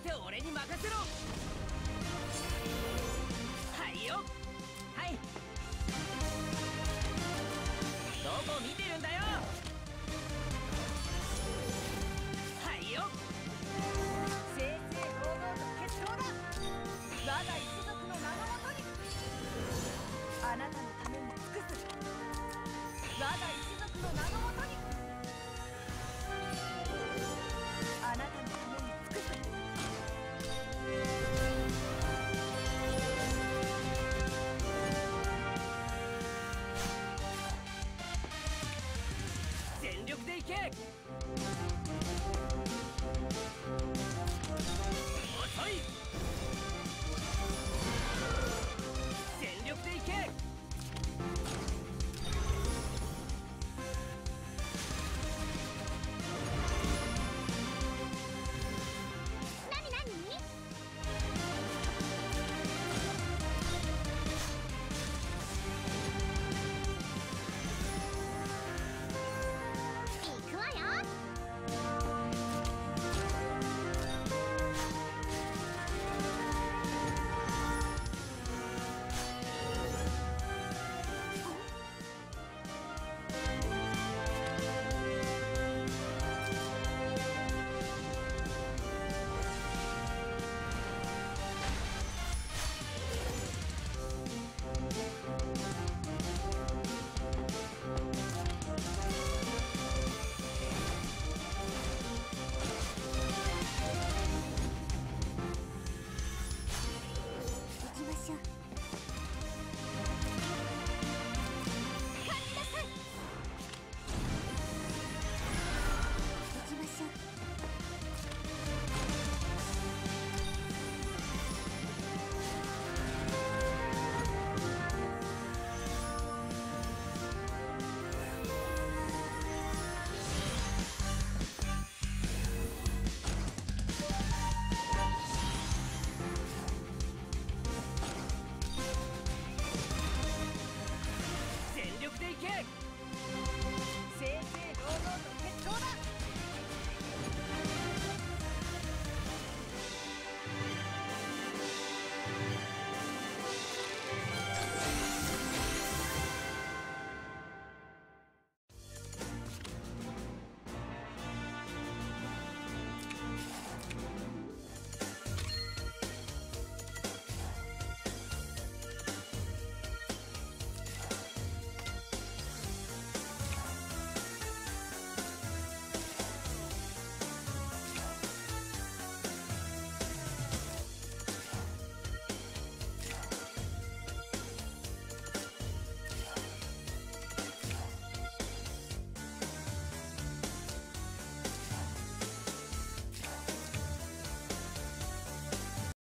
て俺に任せろ。はいよ。はい。どこ見てるんだよ。はいよ。正々堂々と決闘だ。我が一族の名のもとに。あなたのために尽くす。我が一族の名のもとに。力でいけ！遅い